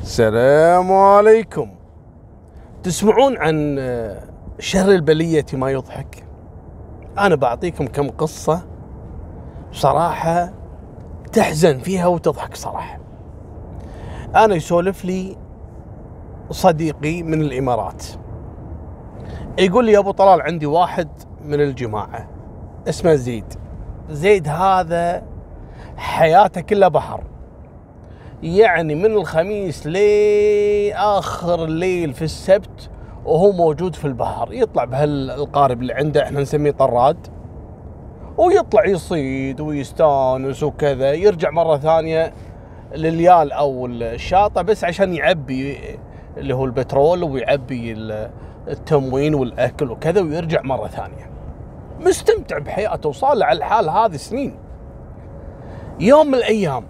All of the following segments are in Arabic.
السلام عليكم. تسمعون عن شر البلية ما يضحك؟ أنا بعطيكم كم قصة بصراحة تحزن فيها وتضحك صراحة. أنا يسولف لي صديقي من الإمارات. يقول لي يا أبو طلال عندي واحد من الجماعة اسمه زيد. زيد هذا حياته كلها بحر. يعني من الخميس لآخر الليل في السبت وهو موجود في البحر. يطلع بهالقارب اللي عنده إحنا نسميه طراد. ويطلع يصيد ويستانس وكذا. يرجع مرة ثانية لليال أو الشاطئ بس عشان يعبي اللي هو البترول ويعبي التموين والأكل وكذا ويرجع مرة ثانية. مستمتع بحياته وصار على الحال هذه سنين. يوم من الأيام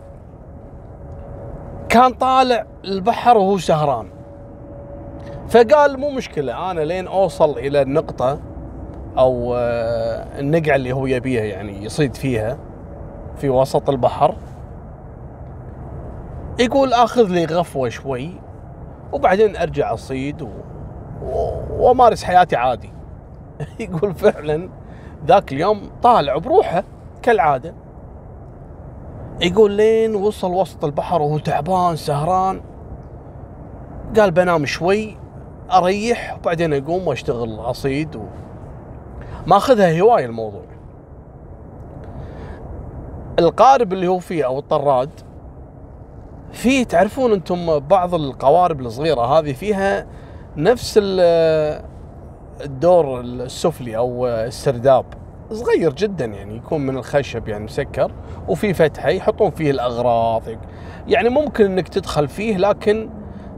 كان طالع البحر وهو سهران. فقال مو مشكلة أنا لين أوصل إلى النقطة أو آه، النقعة اللي هو يبيها يعني يصيد فيها في وسط البحر. يقول آخذ لي غفوة شوي وبعدين أرجع أصيد و... و... وأمارس حياتي عادي. يقول فعلا ذاك اليوم طالع بروحه كالعادة. يقول لين وصل وسط البحر وهو تعبان سهران. قال بنام شوي أريح وبعدين أقوم وأشتغل أصيد و... ماخذها هواية الموضوع. القارب اللي هو فيه أو الطراد فيه تعرفون أنتم بعض القوارب الصغيرة هذه فيها نفس الدور السفلي أو السرداب. صغير جدا يعني يكون من الخشب يعني مسكر وفي فتحة يحطون فيه الأغراض. يعني ممكن إنك تدخل فيه لكن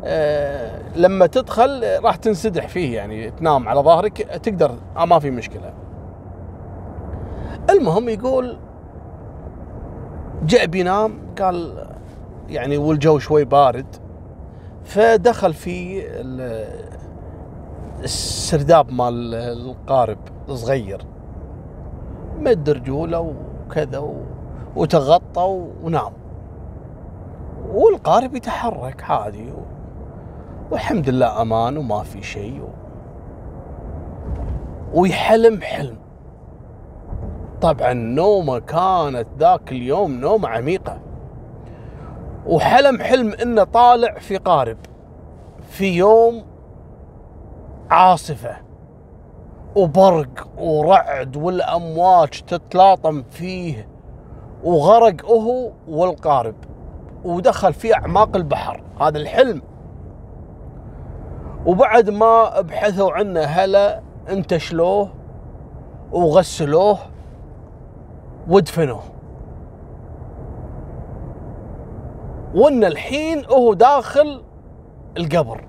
آه لما تدخل راح تنسدح فيه يعني تنام على ظهرك تقدر آه ما في مشكلة. المهم يقول جاء بينام قال يعني والجو شوي بارد فدخل في السرداب مال القارب صغير مد رجوله وكذا وتغطى ونام والقارب يتحرك عادي والحمد لله أمان وما في شيء. ويحلم حلم. طبعا نومه كانت ذاك اليوم نومة عميقة. وحلم حلم إنه طالع في قارب في يوم عاصفة. وبرق ورعد والأمواج تتلاطم فيه وغرق هو والقارب ودخل في أعماق البحر. هذا الحلم. وبعد ما بحثوا عنه هلا انتشلوه وغسلوه ودفنوه. وإن الحين هو داخل القبر.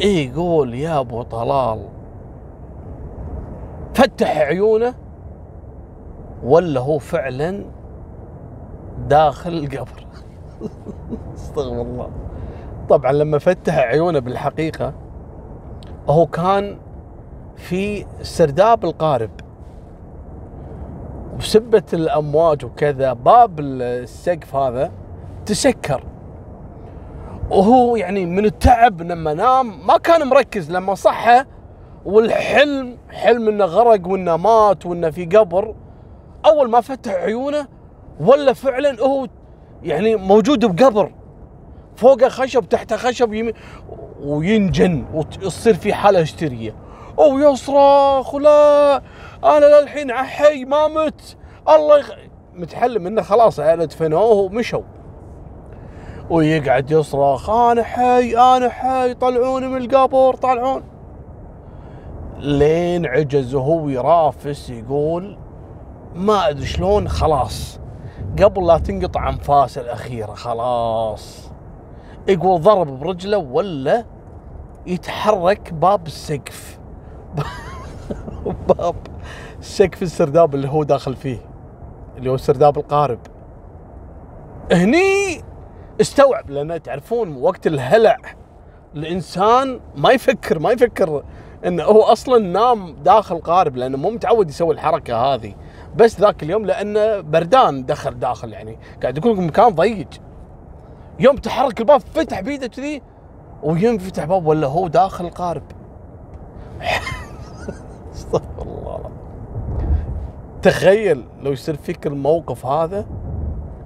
إيه يقول يا أبو طلال فتح عيونه ولا هو فعلا داخل القبر؟ استغفر الله. طبعا لما فتح عيونه بالحقيقة هو كان في سرداب القارب بسبة الأمواج وكذا باب السقف هذا تسكر. وهو يعني من التعب لما نام ما كان مركز. لما صحى والحلم حلم إنه غرق وإنه مات وإنه في قبر أول ما فتح عيونه ولا فعلا هو يعني موجود بقبر. فوقه خشب تحته خشب وينجن وتصير في حالة هستيرية. ويصرخ ولا أنا للحين حي ما مت. الله يخ... متحلم إنه خلاص دفنوه ومشوا. ويقعد يصرخ أنا حي أنا حي طلعوني من القبر طلعون. لين عجز وهو يرافس يقول ما أدري شلون خلاص قبل لا تنقطع انفاسه الأخيرة خلاص. يقول ضرب برجله ولا يتحرك باب السقف. باب سقف السرداب اللي هو داخل فيه اللي هو سرداب القارب. هني استوعب لأن تعرفون وقت الهلع. الإنسان ما يفكر ما يفكر انه هو أصلا نام داخل قارب لأنه مو متعود يسوي الحركة هذه. بس ذاك اليوم لأنه بردان دخل داخل يعني. قاعد يقول مكان ضيق. يوم تحرك الباب فتح بيده كذي وينفتح باب ولا هو داخل القارب استغفر الله. تخيل لو يصير فيك الموقف هذا.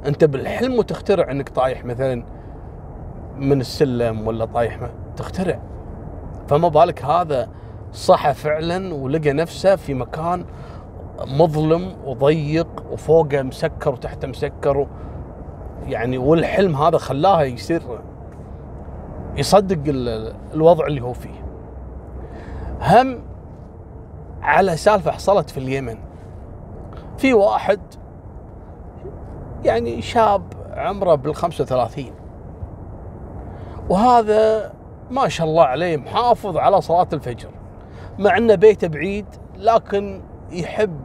أنت بالحلم وتخترع إنك طايح مثلا من السلم ولا طايح تخترع. فما بالك هذا صحى فعلا ولقى نفسه في مكان مظلم وضيق وفوقه مسكر وتحته مسكر يعني والحلم هذا خلاه يصير يصدق الوضع اللي هو فيه. هم على سالفة حصلت في اليمن. في واحد يعني شاب عمره بالخمسة وثلاثين. وهذا ما شاء الله عليه محافظ على صلاة الفجر مع أن بيته بعيد لكن يحب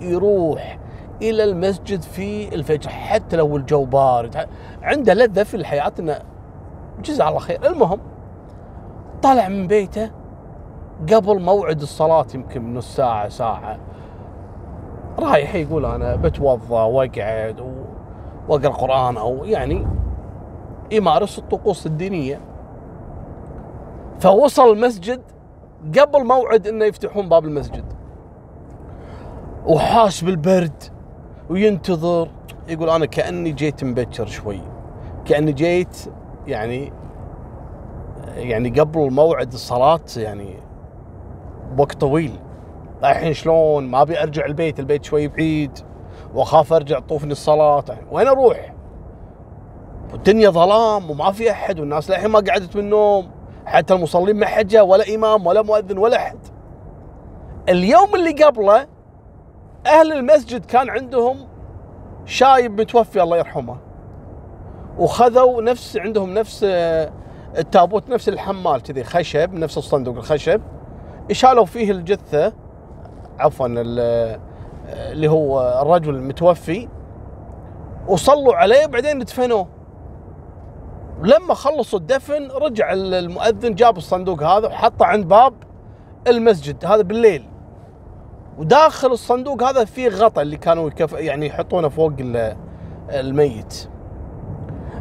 يروح إلى المسجد في الفجر حتى لو الجو بارد. عنده لذة في الحياة أنه جزاه الله خير. المهم طلع من بيته قبل موعد الصلاة يمكن نص ساعة ساعة. رايح يقول أنا بتوضأ وأقعد وأقرأ قرآن أو يعني يمارس الطقوس الدينية. فوصل المسجد قبل موعد إنه يفتحون باب المسجد. وحاس بالبرد وينتظر يقول أنا كأني جيت مبكر شوي. كأني جيت يعني يعني قبل موعد الصلاة يعني بوقت طويل. الحين شلون؟ ما أبي أرجع البيت البيت شوي بعيد. واخاف أرجع طوفني الصلاة. وين أروح؟ والدنيا ظلام وما في أحد والناس للحين ما قعدت من النوم. حتى المصلين ما حجة ولا إمام ولا مؤذن ولا أحد. اليوم اللي قبله أهل المسجد كان عندهم شايب متوفي الله يرحمه. وخذوا نفس عندهم نفس آه، التابوت نفس الحمال كذي خشب نفس الصندوق الخشب. شالوا فيه الجثة؟ عفوا اللي هو الرجل المتوفي وصلوا عليه وبعدين دفنوه. لما خلصوا الدفن رجع المؤذن جاب الصندوق هذا وحطه عند باب المسجد هذا بالليل. وداخل الصندوق هذا فيه غطا اللي كانوا يكف يعني يحطونه فوق الميت.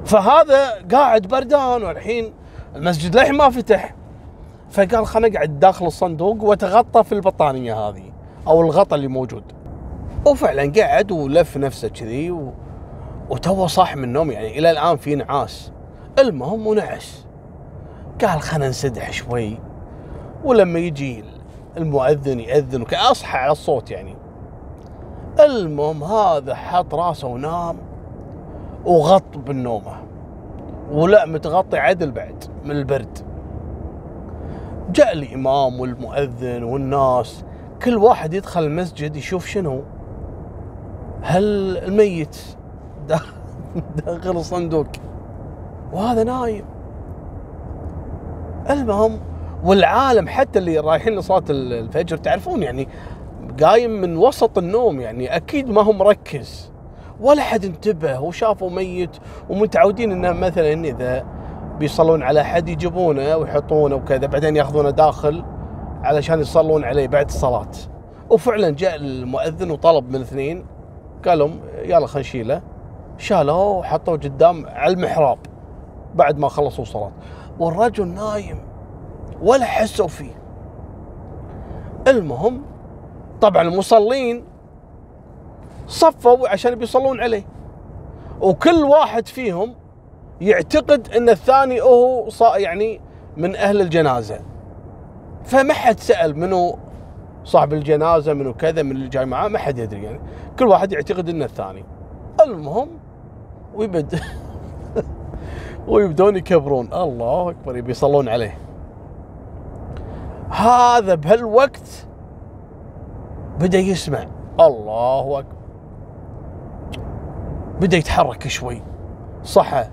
فهذا قاعد بردان والحين المسجد للحين ما فتح. فقال خلنا اقعد داخل الصندوق واتغطى في البطانية هذه أو الغطا اللي موجود. وفعلا قعد ولف نفسه كذي و... وتو صاح من النوم. يعني إلى الآن في نعاس. المهم ونعس قال خلنا نسدح شوي. ولما يجي المؤذن يأذن أصحى على الصوت يعني. المهم هذا حط راسه ونام وغط بالنومة. ولا متغطي عدل بعد من البرد. جاء الإمام والمؤذن والناس. كل واحد يدخل المسجد يشوف شنو. هل الميت داخل الصندوق؟ وهذا نايم. المهم والعالم حتى اللي رايحين لصلاة الفجر تعرفون يعني قايم من وسط النوم يعني أكيد ما هو مركز. ولا حد انتبه وشافوا ميت ومتعودين إنه مثلا إذا بيصلون على حد يجيبونه ويحطونه وكذا بعدين يأخذونه داخل علشان يصلون عليه بعد الصلاة. وفعلا جاء المؤذن وطلب من الاثنين قال لهم يلا خلينا نشيله. شالوه وحطوه قدام على المحراب بعد ما خلصوا صلاة والرجل نايم ولا حسوا فيه. المهم طبعا المصلين صفوا عشان بيصلون عليه. وكل واحد فيهم يعتقد إن الثاني هو يعني من أهل الجنازة. فما حد سأل منو صاحب الجنازة منو كذا من اللي جاي معاه ما حد يدري يعني. كل واحد يعتقد إنه الثاني. المهم ويبد ويبدون يكبرون. الله أكبر يبي يصلون عليه. هذا بهالوقت بدأ يسمع. الله أكبر. بدأ يتحرك شوي. صحى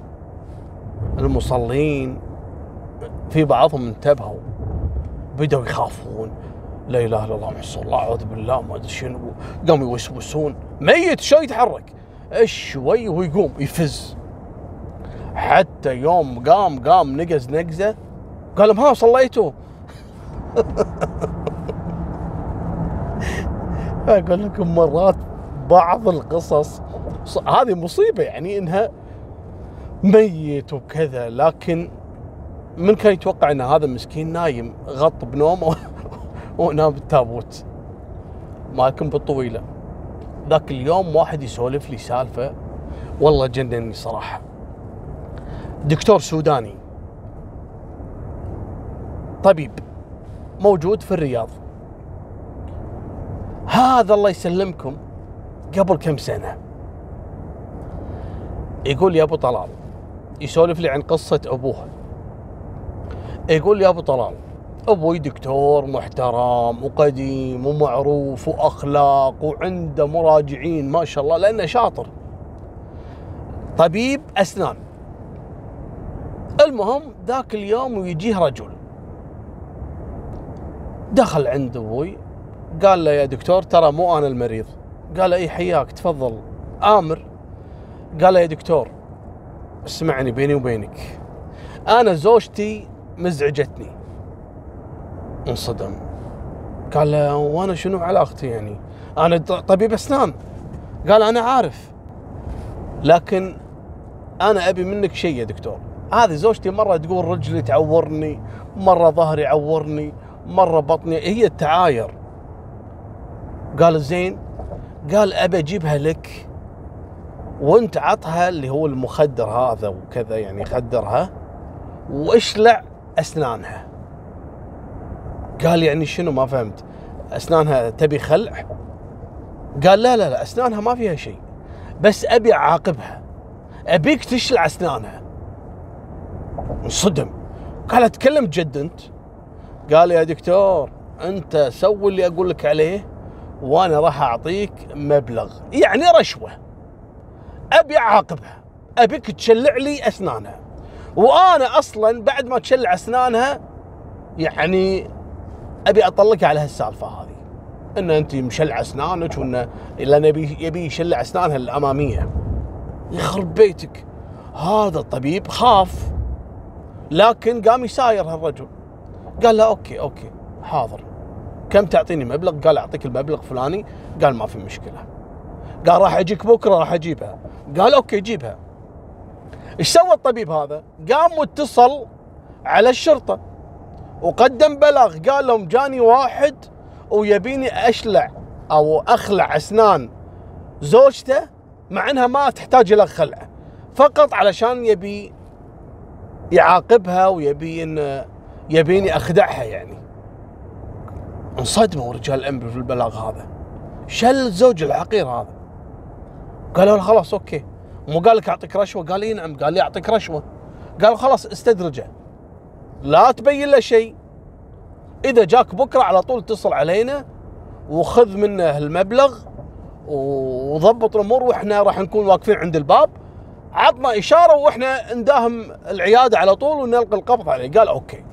المصلين في بعضهم انتبهوا. بدأوا يخافون. لا إله إلا الله رسول الله أعوذ بالله ما أدري شنو. قاموا يوسوسون ميت شوي يتحرك. شوي ويقوم يفز. حتى يوم قام قام نقز نقزة. قال لهم ها صليتوا. أقول لكم مرات بعض القصص هذه مصيبة يعني إنها ميت وكذا لكن من كان يتوقع إن هذا مسكين نايم غط بنومه. ونام بالتابوت. مالكم بالطويله ذاك اليوم واحد يسولف لي سالفة. والله جنني صراحة. دكتور سوداني. طبيب. موجود في الرياض. هذا الله يسلمكم. قبل كم سنة. يقول يا أبو طلال. يسولف لي عن قصة أبوه. يقول يا أبو طلال. أبوي دكتور محترم وقديم ومعروف وأخلاق وعنده مراجعين ما شاء الله لأنه شاطر. طبيب أسنان. المهم ذاك اليوم ويجيه رجل. دخل عند أبوي قال له يا دكتور ترى مو أنا المريض. قال له إي حياك تفضل. آمر. قال له يا دكتور اسمعني بيني وبينك. أنا زوجتي مزعجتني. انصدم. قال له وأنا شنو علاقتي يعني؟ أنا طبيب أسنان. قال أنا عارف. لكن أنا أبي منك شيء يا دكتور. هذه زوجتي مرة تقول رجلي تعورني مرة ظهري يعورني مرة بطني هي التعاير قال زين. قال ابى أجيبها لك وأنت عطها اللي هو المخدر هذا وكذا يعني خدرها وإشلع أسنانها. قال يعني شنو ما فهمت. أسنانها تبي خلع؟ قال لا لا لا أسنانها ما فيها شيء. بس أبي أعاقبها. أبيك تشلع أسنانها. انصدم. قال أتكلم جد أنت؟ قال يا دكتور أنت سوي اللي أقول لك عليه وأنا راح أعطيك مبلغ. يعني رشوة. أبي أعاقبها. أبيك تشلع لي أسنانها. وأنا أصلا بعد ما تشلع أسنانها يعني أبي أطلقها على هالسالفة هذه. إن انت مشلع أسنانك وانه لأن يبي يبي يشلع أسنانها الأمامية. يخرب بيتك. هذا الطبيب خاف. لكن قام يساير هالرجل. قال له okay okay حاضر. كم تعطيني مبلغ؟ قال أعطيك المبلغ فلاني. قال ما في مشكلة. قال راح أجيك بكرة راح أجيبها. قال okay جيبها. إيش سوى الطبيب هذا؟ قام واتصل على الشرطة. وقدم بلاغ قال لهم جاني واحد ويبيني أشلع أو أخلع أسنان زوجته مع إنها ما تحتاج إلى خلع فقط علشان يبي يعاقبها ويبي إن يبيني أخلعها يعني. انصدموا رجال الامن في البلاغ هذا. شل الزوج الحقير هذا. قالوا له خلاص okay. مو قال لك أعطيك رشوة؟ قال إي نعم قال لي أعطيك رشوة. قال خلاص استدرجه. لا تبين له شيء. إذا جاك بكرة على طول اتصل علينا وخذ منه المبلغ وضبط الأمور وإحنا راح نكون واقفين عند الباب. عطنا إشارة وإحنا نداهم العيادة على طول ونلقي القبض عليه. قال أوكي.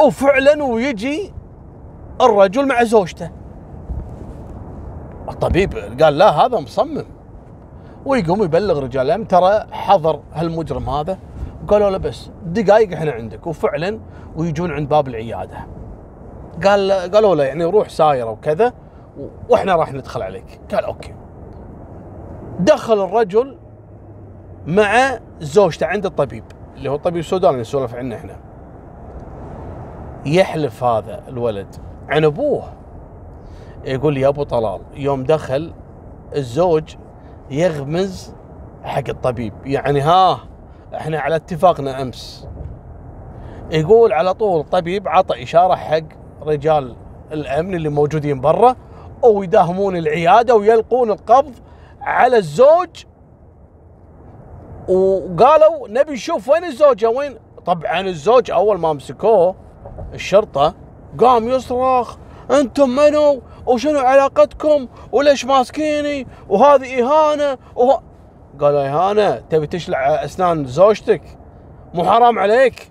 وفعلا ويجي الرجل مع زوجته. الطبيب قال لا هذا مصمم. ويقوم يبلغ رجال. الامن ترى حضر هالمجرم هذا؟ قالوا له بس دقائق إحنا عندك. وفعلا ويجون عند باب العيادة. قال قالوا له يعني روح سايرة وكذا وإحنا راح ندخل عليك. قال أوكي. دخل الرجل مع زوجته عند الطبيب اللي هو الطبيب السوداني نسولف عنه إحنا. يحلف هذا الولد عن أبوه. يقول لي يا أبو طلال يوم دخل الزوج يغمز حق الطبيب. يعني ها إحنا على اتفاقنا أمس. يقول على طول الطبيب عطى إشارة حق رجال الأمن اللي موجودين برا ويداهمون العيادة ويلقون القبض على الزوج. وقالوا نبي نشوف وين الزوجة وين؟ طبعا الزوج أول ما مسكوه الشرطة قام يصرخ أنتم منو؟ وشنو علاقتكم؟ وليش ماسكيني؟ وهذه إهانة؟ وه... قالوا اهانه تبي تشلع أسنان زوجتك؟ مو حرام عليك؟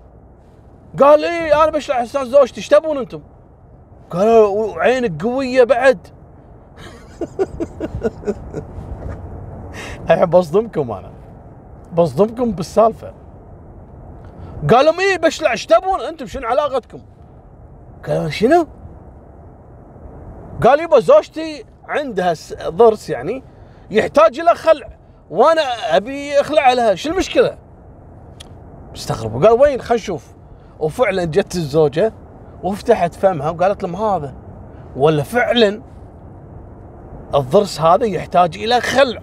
قال إي أنا بشلع أسنان زوجتي إيش تبون أنتم؟ قالوا عينك قوية بعد. الحين بصدمكم أنا. بصدمكم بالسالفة. قالوا إيه بشلع إيش تبون أنتم؟ شنو علاقتكم؟ قالوا شنو؟ قال يبا زوجتي عندها ضرس يعني يحتاج إلى خلع. وأنا ابي اخلع لها. شو المشكلة؟ استغرب. وقال وين؟ خلينا نشوف. وفعلا جت الزوجة وفتحت فمها وقالت لهم هذا. ولا فعلا الضرس هذا يحتاج إلى خلع.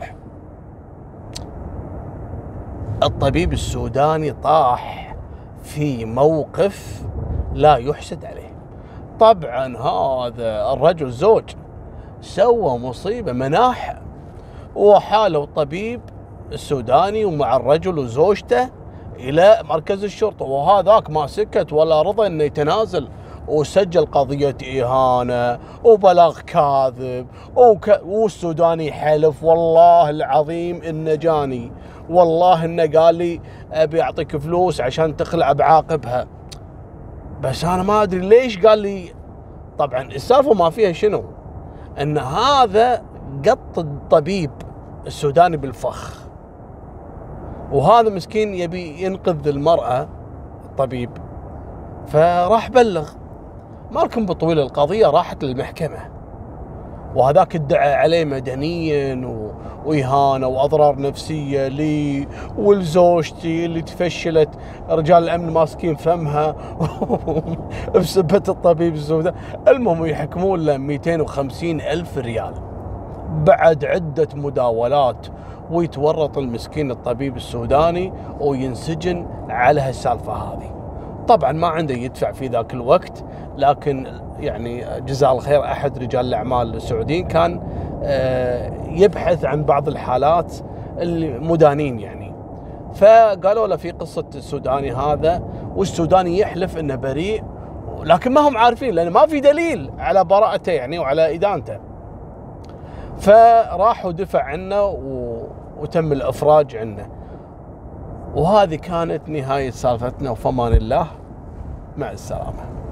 الطبيب السوداني طاح في موقف لا يحسد عليه. طبعا هذا الرجل زوج سوى مصيبة مناح وحالوا الطبيب السوداني ومع الرجل وزوجته إلى مركز الشرطة وهذاك ما سكت ولا رضى إنه يتنازل وسجل قضية إهانة وبلاغ كاذب وك... والسوداني حلف والله العظيم إنه جاني والله إنه قال لي أبي أعطيك فلوس عشان تخلع بعاقبها. بس أنا ما أدري ليش قال لي طبعا السالفة ما فيها شنو إن هذا قط الطبيب السوداني بالفخ. وهذا مسكين يبي ينقذ المرأة الطبيب. فراح بلغ. ما لكم بطويل القضية راحت للمحكمة. وهذاك ادعى عليه مدنيا و... وإهانة وأضرار نفسية لي ولزوجتي اللي تفشلت. رجال الأمن ماسكين فمها بسبة الطبيب السوداء المهم يحكمون له 250 ألف ريال. بعد عدة مداولات ويتورط المسكين الطبيب السوداني وينسجن على هالسالفة هذه. طبعا ما عنده يدفع في ذاك الوقت لكن يعني جزاه الله خير أحد رجال الأعمال السعوديين كان آه، يبحث عن بعض الحالات المدانين يعني. فقالوا له في قصة السوداني هذا والسوداني يحلف إنه بريء لكن ما هم عارفين لأن ما في دليل على براءته يعني وعلى إدانته. فراح ودفع عنه و... وتم الإفراج عنه. وهذه كانت نهاية سالفتنا وفمان الله مع السلامة.